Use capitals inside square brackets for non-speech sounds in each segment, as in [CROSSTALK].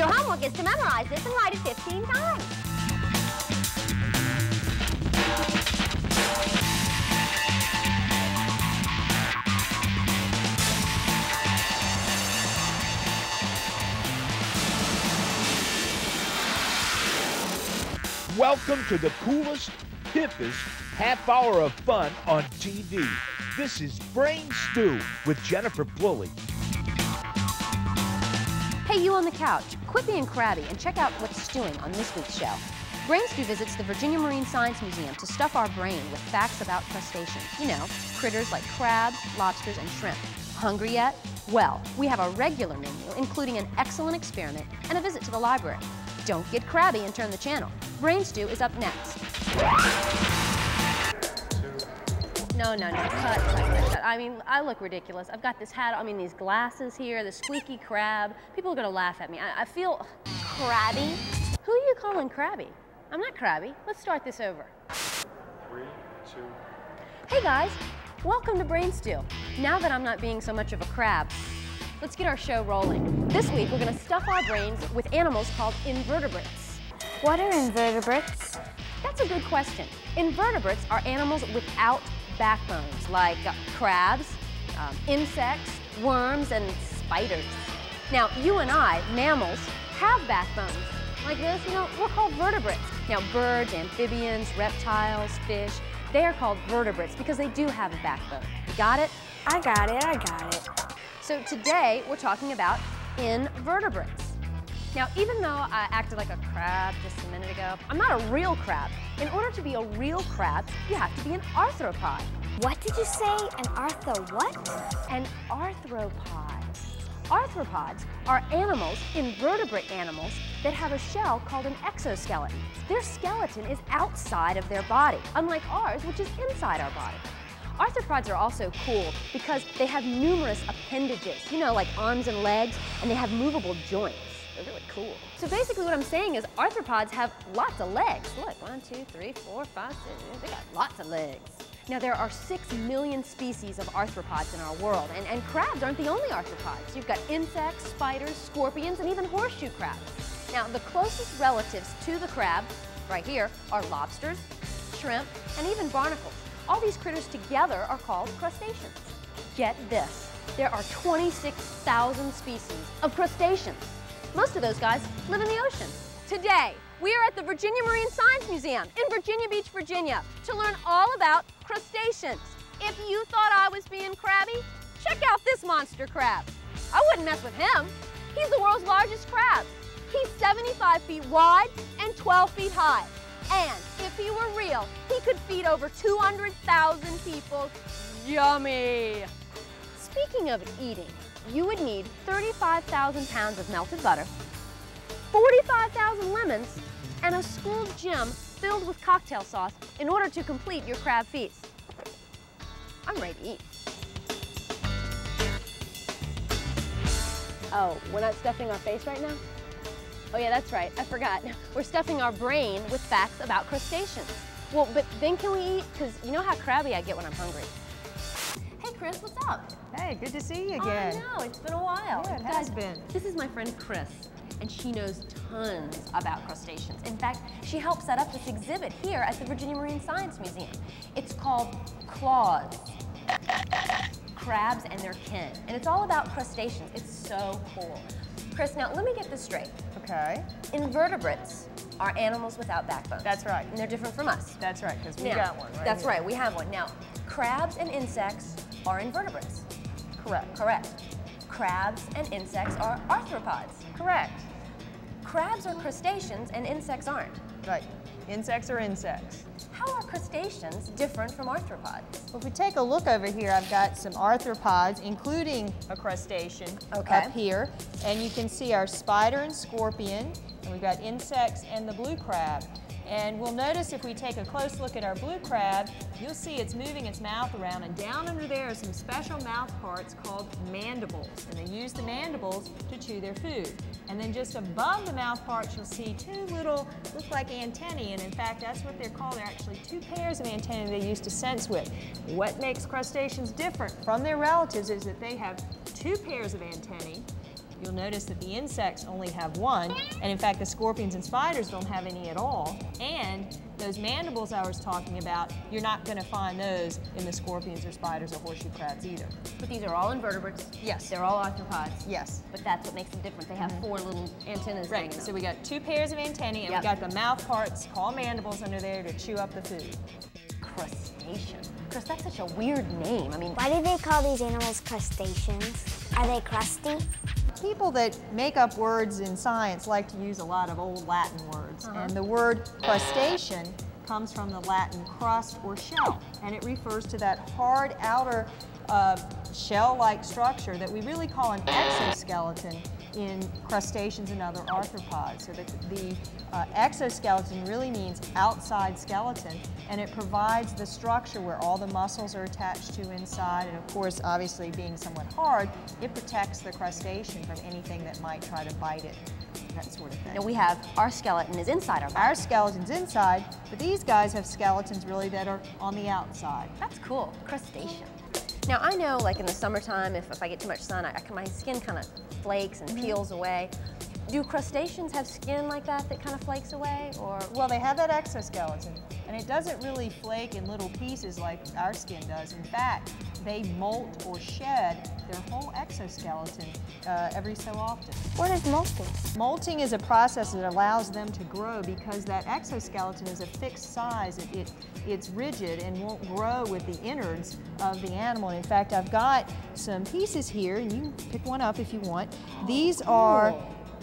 Your homework is to memorize this and write it 15 times. Welcome to the coolest, hippest half hour of fun on TV. This is Brain Stew with Jennifer Pulley. Hey, you on the couch, quit being crabby and check out what's stewing on this week's show. Brain Stew visits the Virginia Marine Science Museum to stuff our brain with facts about crustaceans. You know, critters like crabs, lobsters, and shrimp. Hungry yet? Well, we have a regular menu, including an excellent experiment and a visit to the library. Don't get crabby and turn the channel. Brain Stew is up next. No, no, no, cut, cut, cut, cut. I mean, I look ridiculous. I've got this hat, I mean, these glasses here, the squeaky crab. People are gonna laugh at me. I, I feel crabby. Who are you calling crabby? I'm not crabby. Let's start this over. Three, two. Hey guys, welcome to Brain Stew. Now that I'm not being so much of a crab, let's get our show rolling. This week, we're gonna stuff our brains with animals called invertebrates. What are invertebrates? That's a good question. Invertebrates are animals without backbones, like uh, crabs, um, insects, worms, and spiders. Now, you and I, mammals, have backbones. Like this, you know, we're called vertebrates. Now, birds, amphibians, reptiles, fish, they are called vertebrates because they do have a backbone. You got it? I got it, I got it. So today, we're talking about invertebrates. Now, even though I acted like a crab just a minute ago, I'm not a real crab. In order to be a real crab, you have to be an arthropod. What did you say? An artho what? An arthropod. Arthropods are animals, invertebrate animals, that have a shell called an exoskeleton. Their skeleton is outside of their body, unlike ours, which is inside our body. Arthropods are also cool because they have numerous appendages, you know, like arms and legs, and they have movable joints. They're really cool. So basically what I'm saying is arthropods have lots of legs. Look, one, two, three, four, five, six, they got lots of legs. Now there are six million species of arthropods in our world, and, and crabs aren't the only arthropods. You've got insects, spiders, scorpions, and even horseshoe crabs. Now the closest relatives to the crab, right here, are lobsters, shrimp, and even barnacles. All these critters together are called crustaceans. Get this, there are 26,000 species of crustaceans. Most of those guys live in the ocean. Today, we are at the Virginia Marine Science Museum in Virginia Beach, Virginia, to learn all about crustaceans. If you thought I was being crabby, check out this monster crab. I wouldn't mess with him. He's the world's largest crab. He's 75 feet wide and 12 feet high. And if he were real, he could feed over 200,000 people. Yummy! Speaking of eating, you would need 35,000 pounds of melted butter, 45,000 lemons, and a school gym filled with cocktail sauce in order to complete your crab feast. I'm ready to eat. Oh, we're not stuffing our face right now? Oh yeah, that's right, I forgot. [LAUGHS] We're stuffing our brain with facts about crustaceans. Well, but then can we eat? Because you know how crabby I get when I'm hungry. Chris, what's up? Hey, good to see you Oh, I again. know, it's been a while. Yeah, it Guys, has been. This is my friend Chris, and she knows tons about crustaceans. In fact, she helped set up this exhibit here at the Virginia Marine Science Museum. It's called Claws, Crabs and Their Kin, and it's all about crustaceans. It's so cool. Chris, now let me get this straight. Okay, Invertebrates are animals without backbones. That's right. And they're different from us. that's right, because we Now, got one right That's here. right, we have one. Now, crabs and insects are invertebrates. Correct. Correct. Crabs and insects are arthropods. Correct. Crabs are crustaceans and insects aren't. Right. Insects are insects. How are crustaceans different from arthropods? Well, if we take a look over here, I've got some arthropods, including a crustacean Okay. up here. And you can see our spider and scorpion, and we've got insects and the blue crab. And we'll notice if we take a close look at our blue crab, you'll see it's moving its mouth around, and down under there are some special mouth parts called mandibles. And they use the mandibles to chew their food. And then just above the mouth parts, you'll see two little, look like antennae, and in fact, that's what they're called. They're actually two pairs of antennae they use to sense with. What makes crustaceans different from their relatives is that they have two pairs of antennae you'll notice that the insects only have one, and in fact the scorpions and spiders don't have any at all. And those mandibles I was talking about, you're not going to find those in the scorpions or spiders or horseshoe crabs either. But these are all invertebrates. Yes. They're all arthropods. Yes. But that's what makes them different. They have mm-hmm. four little antennas. Right, so we got two pairs of antennae and Yep. we got the mouth parts called mandibles under there to chew up the food. crustacean. Chris, that's such a weird name. I mean, Why do they call these animals crustaceans? Are they crusty? People that make up words in science like to use a lot of old Latin words. And the word crustacean comes from the Latin crust or shell. And it refers to that hard outer uh, shell-like structure that we really call an exoskeleton in crustaceans and other arthropods. So that the uh, exoskeleton really means outside skeleton, and it provides the structure where all the muscles are attached to inside, and of course, obviously being somewhat hard, it protects the crustacean from anything that might try to bite it, that sort of thing. now we have our skeleton is inside our body. Our skeleton's inside, but these guys have skeletons really that are on the outside. That's cool. Crustacean. Now I know, like in the summertime, if, if I get too much sun, I, I my skin kind of flakes and Mm-hmm. peels away. Do crustaceans have skin like that that kind of flakes away, or Well, they have that exoskeleton, and it doesn't really flake in little pieces like our skin does. In fact, they molt or shed their whole exoskeleton uh, every so often. What is molting? Molting is a process that allows them to grow because that exoskeleton is a fixed size. It, it, it's rigid and won't grow with the innards of the animal. And in fact, I've got some pieces here, and you can pick one up if you want. These are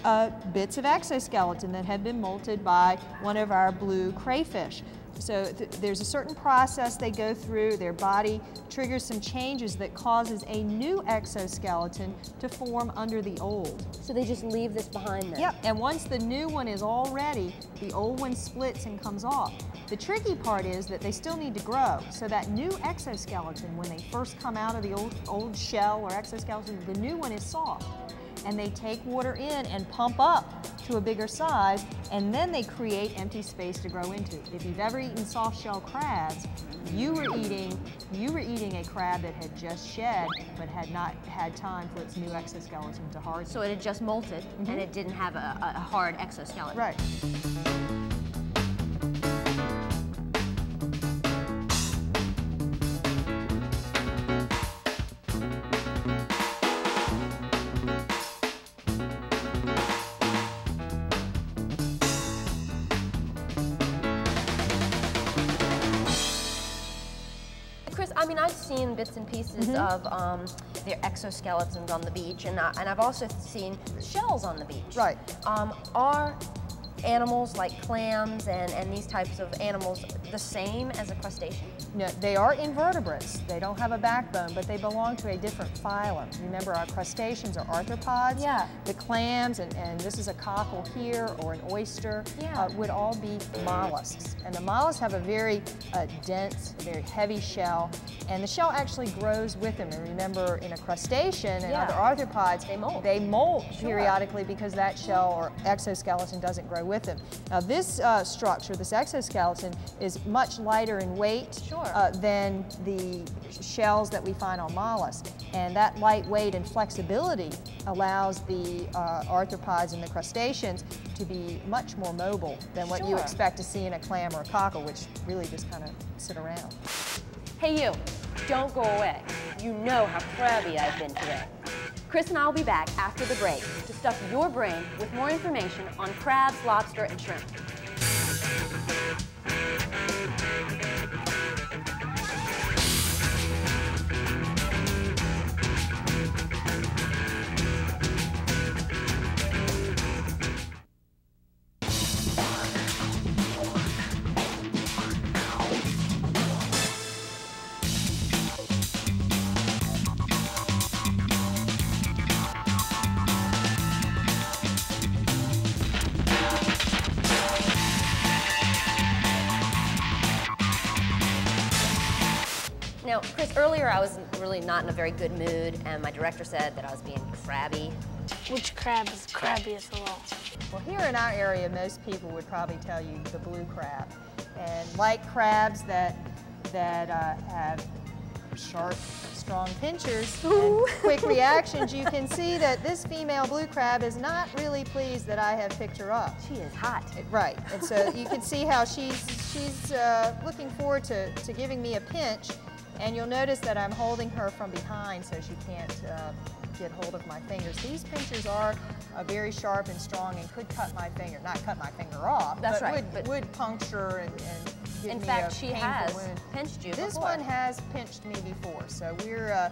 uh, bits of exoskeleton that have been molted by one of our blue crayfish. So th- there's a certain process they go through. Their body triggers some changes that causes a new exoskeleton to form under the old. so they just leave this behind them? Yep, and once the new one is all ready, the old one splits and comes off. The tricky part is that they still need to grow. So that new exoskeleton, when they first come out of the old, old shell or exoskeleton, the new one is soft. And they take water in and pump up to a bigger size, and then they create empty space to grow into. If you've ever eaten soft shell crabs, you were eating you were eating a crab that had just shed but had not had time for its new exoskeleton to harden. So it had just molted, and mm-hmm. it didn't have a, a hard exoskeleton. Right. Seen bits and pieces of um, their exoskeletons on the beach, and, I, and I've also seen shells on the beach. Right. Um, are animals like clams and, and these types of animals the same as a crustacean? No, they are invertebrates. They don't have a backbone, but they belong to a different phylum. Remember, our crustaceans are arthropods. Yeah. The clams, and, and this is a cockle here, or an oyster, Yeah. uh, would all be mollusks. And the mollusks have a very uh, dense, very heavy shell, and the shell actually grows with them. And remember, in a crustacean and Yeah. other arthropods, They molt. They molt Sure. periodically because that shell or exoskeleton doesn't grow with them. Now, this uh, structure, this exoskeleton, is much lighter in weight Sure. uh, than the shells that we find on mollusks. And that light weight and flexibility allows the uh, arthropods and the crustaceans to be much more mobile than what you expect to see in a clam or a cockle, which really just kind of sit around. Hey, you, don't go away. You know how crabby I've been today. Chris and I will be back after the break to stuff your brain with more information on crabs, lobster, and shrimp. Chris, earlier I was really not in a very good mood, and my director said that I was being crabby. Which crab is crabbiest of all? Well, here in our area, most people would probably tell you the blue crab. And like crabs that, that uh, have sharp, strong pinchers and [LAUGHS] quick reactions, you can see that this female blue crab is not really pleased that I have picked her up. She is hot. Right, and so you can see how she's, she's uh, looking forward to, to giving me a pinch, and you'll notice that I'm holding her from behind so she can't uh, get hold of my fingers. These pinchers are uh, very sharp and strong and could cut my finger, not cut my finger off, That's but, right, would, but- would puncture and, and In fact, she has wound. pinched you This before. one has pinched me before, so we're uh,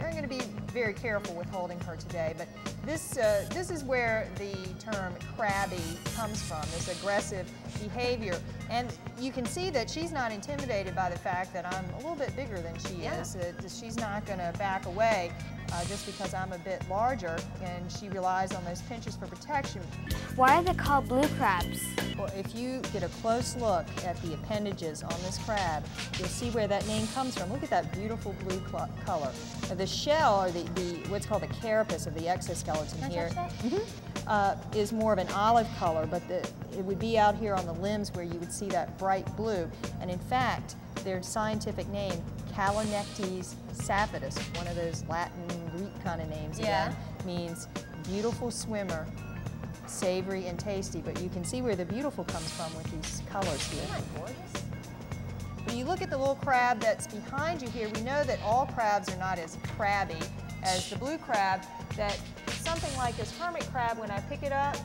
we're going to be very careful with holding her today. But this uh, this is where the term crabby comes from. This aggressive behavior, and you can see that she's not intimidated by the fact that I'm a little bit bigger than she Yeah. is. Uh, she's not going to back away. Uh, just because I'm a bit larger, and she relies on those pinches for protection. Why are they called blue crabs? Well, if you get a close look at the appendages on this crab, you'll see where that name comes from. Look at that beautiful blue color. Now, the shell, or the, the what's called the carapace of the exoskeleton Can here? Mhm. uh, is more of an olive color, but the, it would be out here on the limbs where you would see that bright blue. And in fact, their scientific name, Callinectes sapidus, one of those Latin Greek kind of names Yeah. again, means beautiful swimmer, savory and tasty. But you can see where the beautiful comes from with these colors here. Isn't that gorgeous? When you look at the little crab that's behind you here, we know that all crabs are not as crabby as the blue crab, that something like this hermit crab, when I pick it up,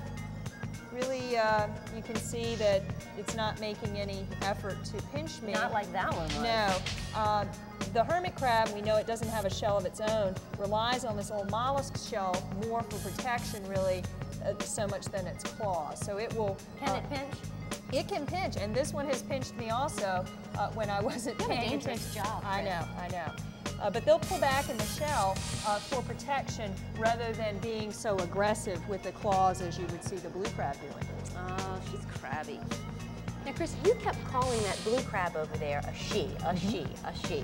really uh, you can see that it's not making any effort to pinch me. Not like that one was. No. Um, the hermit crab, we know it doesn't have a shell of its own, relies on this old mollusk shell more for protection, really, uh, so much than its claws. So it will. Can uh, it pinch? it can pinch, and this one has pinched me also uh, when I [LAUGHS] wasn't You have a paying dangerous attention. job, I know, I know. Uh, but they'll pull back in the shell uh, for protection rather than being so aggressive with the claws as you would see the blue crab doing. Oh, she's crabby. Now, Chris, you kept calling that blue crab over there a she, a Mm-hmm. she, a she.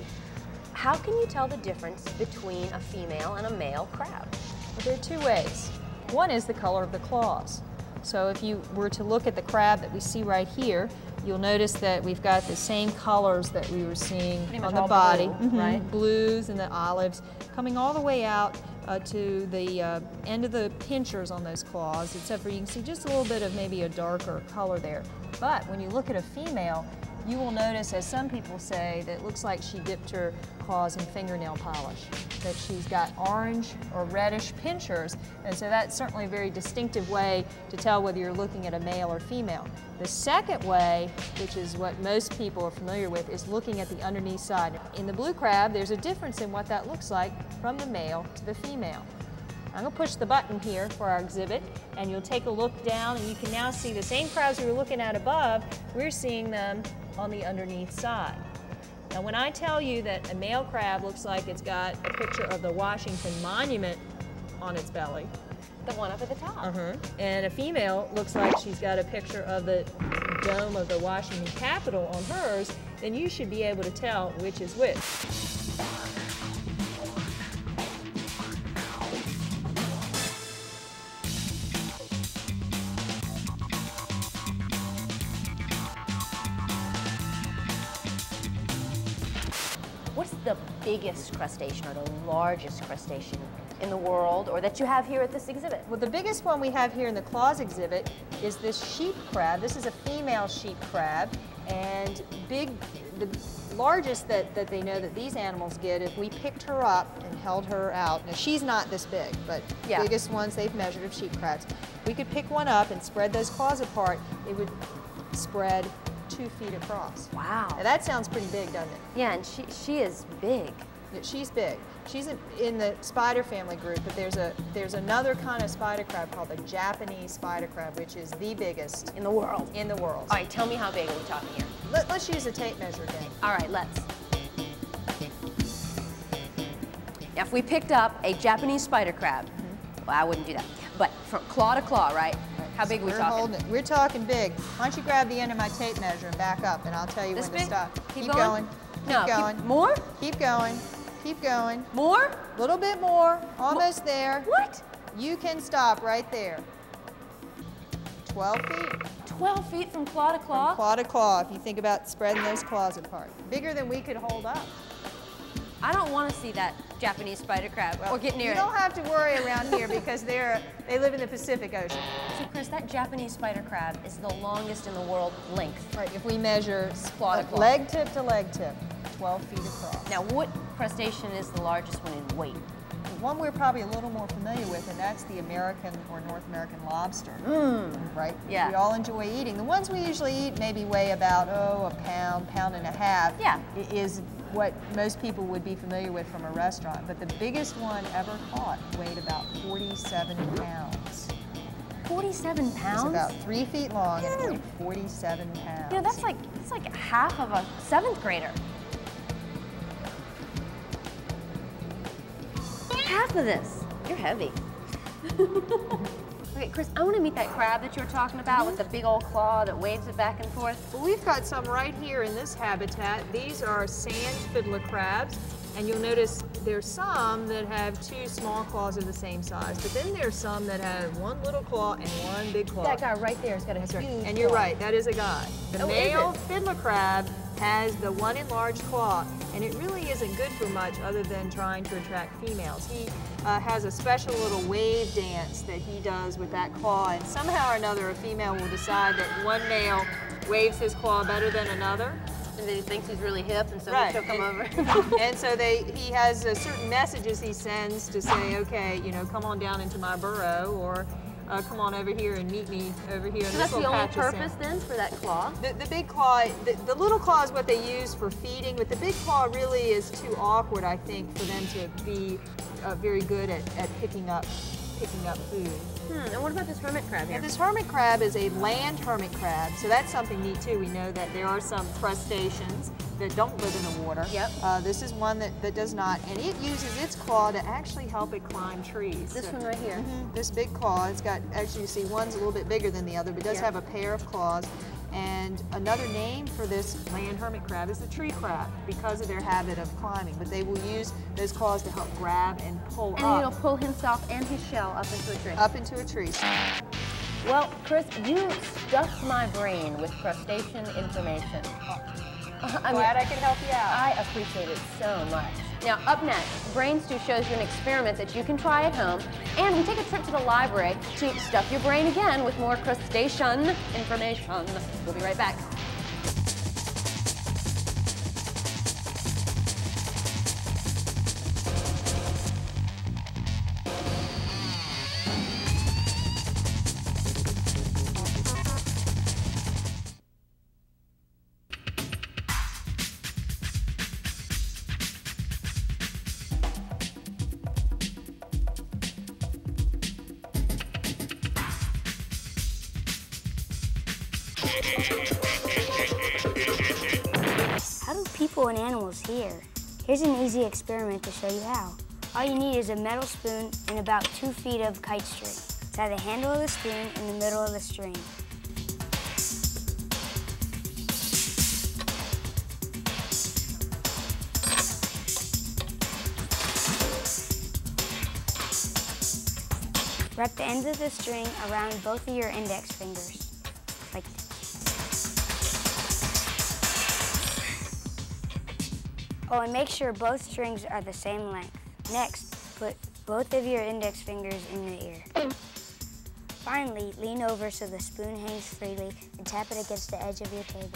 How can you tell the difference between a female and a male crab? But there are two ways. One is the color of the claws. So if you were to look at the crab that we see right here, you'll notice that we've got the same colors that we were seeing on the body, blue, Mhm. right? Blues and the olives coming all the way out uh, to the uh, end of the pinchers on those claws, except for you can see just a little bit of maybe a darker color there. But when you look at a female, you will notice, as some people say, that it looks like she dipped her claws in fingernail polish, that she's got orange or reddish pinchers, and so that's certainly a very distinctive way to tell whether you're looking at a male or female. The second way, which is what most people are familiar with, is looking at the underneath side. In the blue crab, there's a difference in what that looks like from the male to the female. I'm gonna push the button here for our exhibit and you'll take a look down and you can now see the same crabs we were looking at above, we're seeing them on the underneath side. Now when I tell you that a male crab looks like it's got a picture of the Washington Monument on its belly, The one up at the top. Uh-huh. and a female looks like she's got a picture of the dome of the Washington Capitol on hers, then you should be able to tell which is which. Biggest crustacean or the largest crustacean in the world or that you have here at this exhibit? Well, the biggest one we have here in the claws exhibit is this sheep crab. This is a female sheep crab, and big, the largest that, that they know that these animals get, if we picked her up and held her out, now she's not this big, but Yeah. biggest ones they've measured of sheep crabs. We could pick one up and spread those claws apart, it would spread two feet across. Wow. Now that sounds pretty big, doesn't it? Yeah, and she, she is big. Yeah, She's big. She's in- in the spider family group, but there's a there's another kind of spider crab called the Japanese spider crab, which is the biggest In the world. in the world. All right, tell me how big are we talking here? Let, us use a tape measure again. All right, let's. Now, if we picked up a Japanese spider crab, mm-hmm. well, I wouldn't do that. But from claw to claw, right? How big are we We're talking? holding it. We're talking big. Why don't you grab the end of my tape measure and back up, and I'll tell you This when to big? stop. Keep Keep going? going. Keep No, keep- going. more? Keep going. Keep going. More? A little bit more. Almost there. What? You can stop right there. 12 feet. 12 feet from claw to claw? Claw to claw, if you think about spreading those claws apart. Bigger than we could hold up. I don't want to see that Japanese spider crab or get near You it. You don't have to worry around here because they're they live in the Pacific Ocean. So Chris, that Japanese spider crab is the longest in the world length. Right, if we measure Claw to claw. leg tip to leg tip, 12 feet across. Now, what crustacean is the largest one in weight? One we're probably a little more familiar with, and that's the American or North American lobster. Mm. Right? Yeah. We all enjoy eating. The ones we usually eat maybe weigh about, oh, a pound, pound and a half. Yeah. Is what most people would be familiar with from a restaurant. But the biggest one ever caught weighed about 47 pounds. 47 It was pounds? about three feet long and 47 pounds. You know, that's like that's like half of a seventh grader. Half of this. You're heavy. okay, Chris, I want to meet that crab that you were talking about with the big old claw that waves it back and forth. Well, we've got some right here in this habitat. These are sand fiddler crabs, and you'll notice there's some that have two small claws of the same size, but then there's some that have one little claw and one big claw. That guy right there has got a huge. And you're claw. right, that is a guy. The Oh, male fiddler crab has the one enlarged claw, and it really isn't good for much other than trying to attract females. He uh, has a special little wave dance that he does with that claw, and somehow or another a female will decide that one male waves his claw better than another. And then he thinks he's really hip, and so Right. she'll come and, over. [LAUGHS] and so they, he has uh, certain messages he sends to say, okay, you know, come on down into my burrow, or uh, come on over here and meet me over here so that's the only patch sand." purpose then for that claw? The, the big claw, the, the little claw is what they use for feeding, but the big claw really is too awkward, I think, for them to be uh, very good at, at picking up picking up food. Hmm, and what about this hermit crab here? This hermit crab is a land hermit crab, so that's something neat too. We know that there are some crustaceans that don't live in the water. Yep. Uh, this is one that, that does not, and it uses its claw to actually help it climb trees. This So- one right here. Mhm. This big claw, it's got, actually you see one's a little bit bigger than the other, but it does Yeah. have a pair of claws. And another name for this land hermit crab is the tree crab because of their habit of climbing. But they will use those claws to help grab and pull And up, he'll pull himself and his shell up into a tree. up into a tree. Well, Chris, you stuffed my brain with crustacean information. Uh, I mean, Glad I could help you out. I appreciate it so much. Now, up next, Brain Stew shows you an experiment that you can try at home, and we take a trip to the library to stuff your brain again with more crustacean information. We'll be right back. How do people and animals hear? Here's an easy experiment to show you how. All you need is a metal spoon and about two feet of kite string. Tie the handle of the spoon in the middle of the string. Wrap the ends of the string around both of your index fingers, Oh, and make sure both strings are the same length. Next, put both of your index fingers in the ear. Finally, lean over so the spoon hangs freely and tap it against the edge of your table.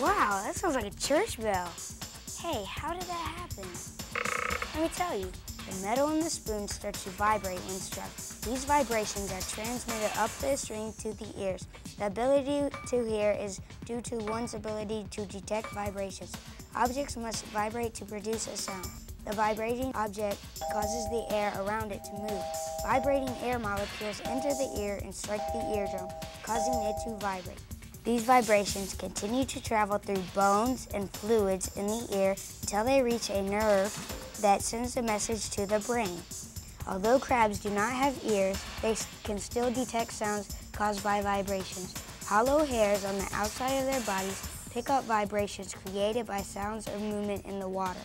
Wow, that sounds like a church bell. Hey, how did that happen? Let me tell you, the metal in the spoon starts to vibrate when struck. These vibrations are transmitted up the string to the ears. The ability to hear is due to one's ability to detect vibrations. Objects must vibrate to produce a sound. The vibrating object causes the air around it to move. Vibrating air molecules enter the ear and strike the eardrum, causing it to vibrate. These vibrations continue to travel through bones and fluids in the ear until they reach a nerve that sends a message to the brain. Although crabs do not have ears, they can still detect sounds caused by vibrations. Hollow hairs on the outside of their bodies pick up vibrations created by sounds or movement in the water.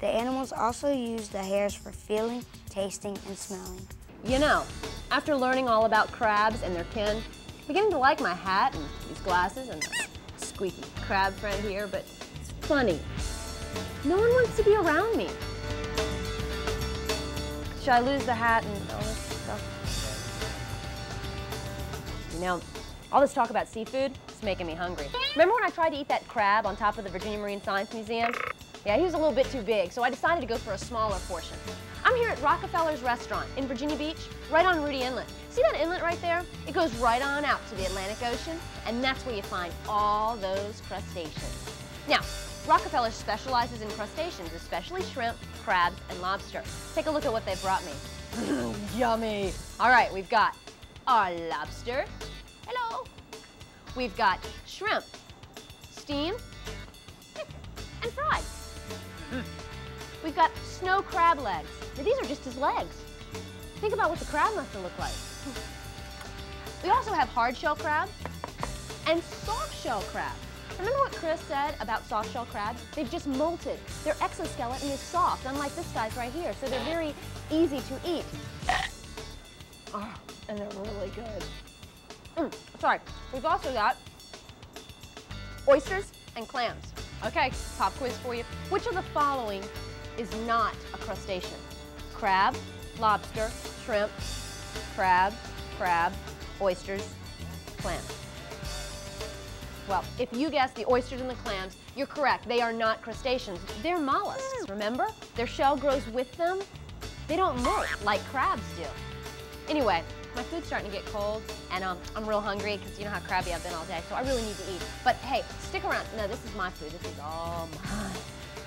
The animals also use the hairs for feeling, tasting, and smelling. You know, after learning all about crabs and their kin, I'm beginning to like my hat and these glasses and squeaky crab friend here, but it's funny. No one wants to be around me. Should I lose the hat and all this stuff? You know, all this talk about seafood is making me hungry. Remember when I tried to eat that crab on top of the Virginia Marine Science Museum? Yeah, he was a little bit too big, so I decided to go for a smaller portion. I'm here at Rockefeller's Restaurant in Virginia Beach, right on Rudee Inlet. See that inlet right there? It goes right on out to the Atlantic Ocean, and that's where you find all those crustaceans. Now, Rockefeller specializes in crustaceans, especially shrimp, crabs, and lobster. Take a look at what they brought me. [LAUGHS] Yummy. All right, we've got our lobster. Hello. We've got shrimp, steamed, and fried. Mm. We've got snow crab legs. Now, these are just his legs. Think about what the crab must have looked like. We also have hard shell crab and soft shell crab. Remember what Chris said about soft shell crabs? They've just molted. Their exoskeleton is soft, unlike this guy's right here, so they're very easy to eat. Oh, and they're really good. Mm, sorry, we've also got oysters and clams. Okay, pop quiz for you. Which of the following is not a crustacean? Crab, lobster, shrimp, crab, crab, oysters, clams. Well, if you guessed the oysters and the clams, you're correct. They are not crustaceans. They're mollusks, remember? Their shell grows with them. They don't molt like crabs do. Anyway, my food's starting to get cold, and um, I'm real hungry because you know how crabby I've been all day, so I really need to eat. But hey, stick around. No, this is my food. This is all mine.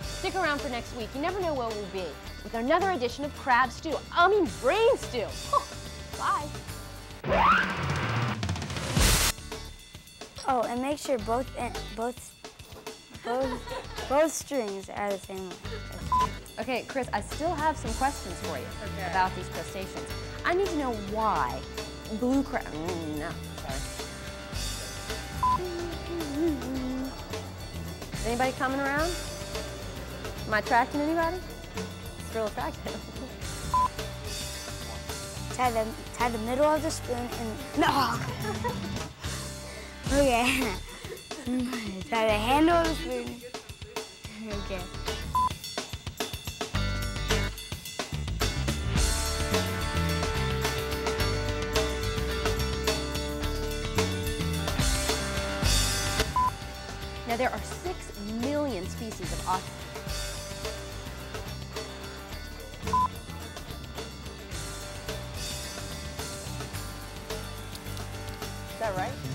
Stick around for next week. You never know where we'll be with another edition of Crab Stew. I mean, Brain Stew. [LAUGHS] Bye. Oh, and make sure both both both both strings are the same way. Okay, Chris, I still have some questions for you about these crustaceans. I need to know why blue crab. Mm, no, sorry. Is anybody coming around? Am I attracting anybody? It's real attractive. Tie the tie the middle of the spoon and no. [LAUGHS] okay. [LAUGHS] tie the handle the spoon. Okay. Now there are six million species of octopus. Is that right?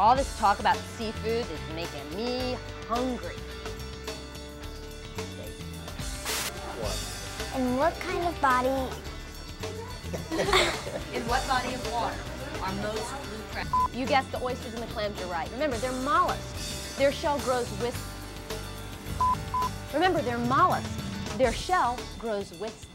All this talk about seafood is making me hungry. And what kind of body? [LAUGHS] In what body of water are most blue crabs? You guessed the oysters and the clams, you're right. Remember, they're mollusks. Their shell grows with... Remember, they're mollusks. Their shell grows with... They're... mo-